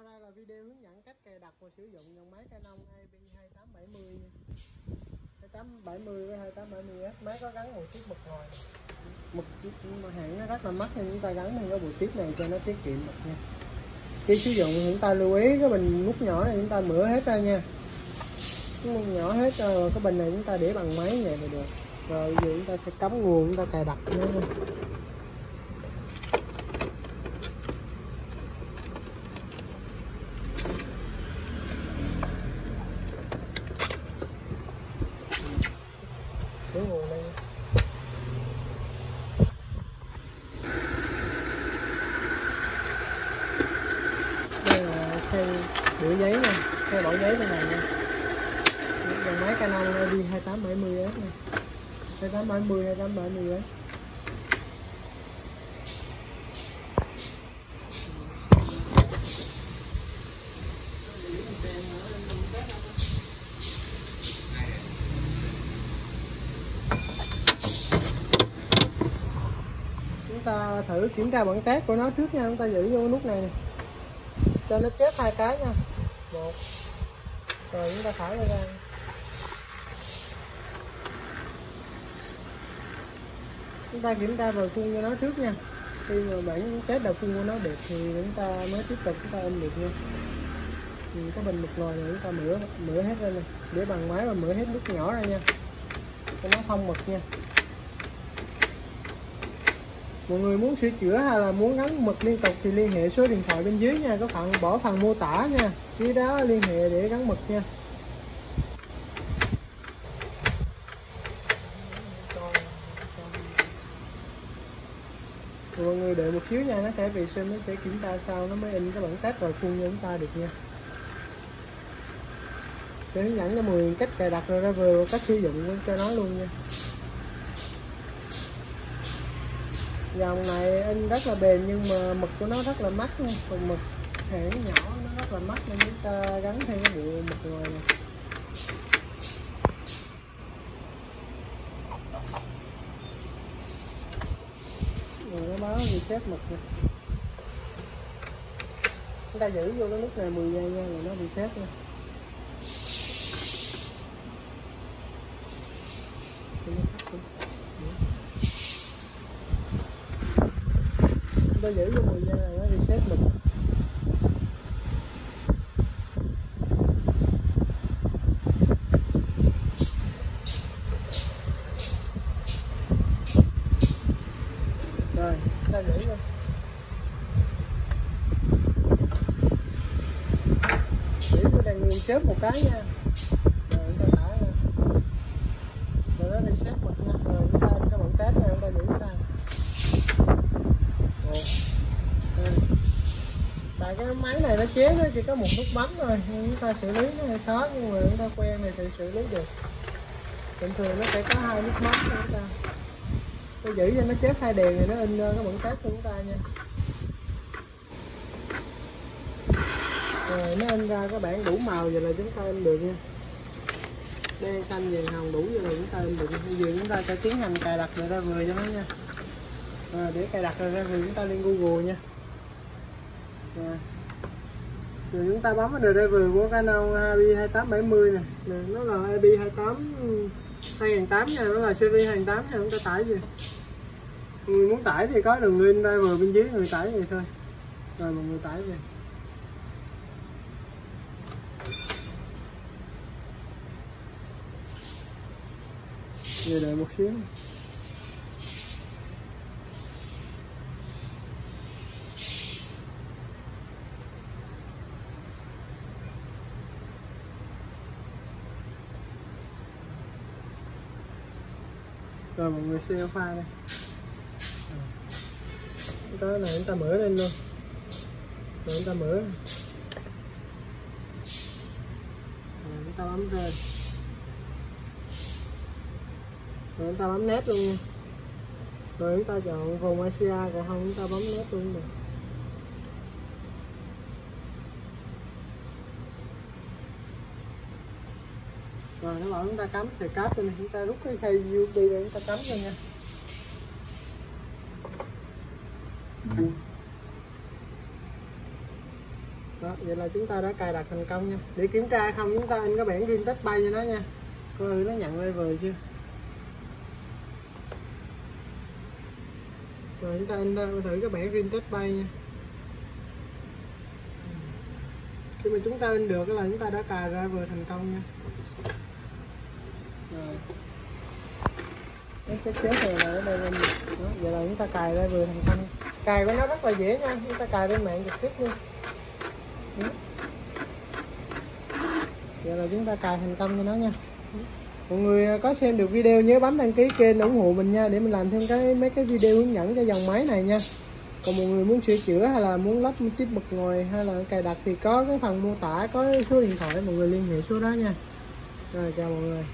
Sau đây là video hướng dẫn cách cài đặt và sử dụng dòng máy Canon IP2870 2870 với 2870S máy có gắn một chiếc mực ngồi mực chiếc hãng nó rất là mắc nên chúng ta gắn thêm cái bộ tiếp này cho nó tiết kiệm mực nha. Khi sử dụng chúng ta lưu ý, cái bình nút nhỏ này chúng ta mở hết ra nha. Cái nút nhỏ hết rồi cái bình này chúng ta để bằng máy vậy là được. Rồi giờ chúng ta sẽ cắm nguồn, chúng ta cài đặt nữa nha cái nguồn này đây là giấy nha khay bỏ giấy bên này nha. Dòng máy Canon đi 2870S nè 2870 2870S chúng ta thử kiểm tra bản test của nó trước nha, chúng ta giữ vô nút này nè cho nó chết hai cái nha. Một. Rồi chúng ta thả nó ra. Chúng ta kiểm tra rồi phun cho nó trước nha. Khi mà bản test đầu phun của nó đẹp thì chúng ta mới tiếp tục chúng ta ôm được nha. Thì có bình mực nồi này chúng ta mở mở hết ra nè. Để bằng máy và mở hết nước nhỏ ra nha. Cho nó thông mực nha mọi người muốn sửa chữa hay là muốn gắn mực liên tục thì liên hệ số điện thoại bên dưới nha. Có phần bỏ phần mô tả nha. Dưới đó liên hệ để gắn mực nha. Mọi người đợi một xíu nha, nó sẽ vệ sinh nó sẽ kiểm tra sau, nó mới in cái bản test rồi phun cho chúng ta được nha. Sẽ hướng dẫn cho mọi người cách cài đặt rồi ra vừa cách sử dụng cho nó luôn nha. Dạ, dòng này in rất là bền nhưng mà mực của nó rất là mắc nha. Còn mực hãng nhỏ, nó rất là mắc nên chúng ta gắn thêm cái bộ mực ngoài này. Rồi, nó báo xếp mực nè. Chúng ta giữ vô cái nút này 10 giây nha, rồi nó reset nha chúng ta giữ cho 10 giây rồi nó reset mình. Rồi, ta giữ luôn. Giữ cái đèn nguyên chớp một cái nha. Rồi chúng ta thả ra. Rồi, nó reset mực nha. Rồi, chúng ta cái bạn test này chúng ta giữ cái này hai tại cái máy này nó chế nó chỉ có một nút bấm thôi. Nhưng chúng ta xử lý nó hơi khó, nhưng mà chúng ta quen này thì xử lý được. Bình thường nó sẽ có hai nút bấm cho chúng ta. Tôi giữ cho nó chết hai đèn thì nó in nó cái bản test cho chúng ta nha. Rồi, nó in ra cái bảng đủ màu vậy là chúng ta in được nha. Đen, xanh, vàng, hồng đủ vậy là chúng ta in được. Bây giờ chúng ta sẽ tiến hành cài đặt rồi ra vừa cho nó nha. Rồi, để cài đặt rồi ra vừa chúng ta lên google nha rồi, rồi chúng ta bấm vào driver của Canon IP2870 nè. Nó là IP28 2008 nha nó là series 2008 nha chúng ta tải gì. Người muốn tải thì có đường link driver bên dưới người tải vậy thôi. Rồi mọi người tải về. Giờ đợi một xíu. Rồi, mọi người xem pha đây. Cái này chúng ta mở lên luôn. Rồi, chúng ta mở. Rồi, chúng ta bấm lên. Rồi, chúng ta bấm nét luôn nha. Rồi, chúng ta chọn vùng Asia, còn không, chúng ta bấm nét luôn được rồi, nó bảo chúng ta cắm thì cáp cho nên chúng ta rút cái dây USB để chúng ta cắm cho nha. Đó, vậy là chúng ta đã cài đặt thành công nha. Để kiểm tra không, chúng ta in cái bản riêng test bay cho nó nha. Coi thử nó nhận level chưa. Rồi, chúng ta in ra thử cái bản riêng test bay nha. Khi mà chúng ta in được là chúng ta đã cài ra vừa thành công nha rồi cái cái chết này là ở đây lên đó, giờ là chúng ta cài ra vừa thành công. Cài của nó rất là dễ nha. Chúng ta cài lên mạng trực tiếp luôn. Đó. là chúng ta cài thành công cho nó nha. Mọi người à, có xem được video nhớ bấm đăng ký kênh ủng hộ mình nha để mình làm thêm cái mấy cái video hướng dẫn cho dòng máy này nha. Còn mọi người muốn sửa chữa hay là muốn lắp tiếp bật ngồi hay là cài đặt thì có cái phần mô tả có số điện thoại mọi người liên hệ số đó nha. Rồi chào mọi người.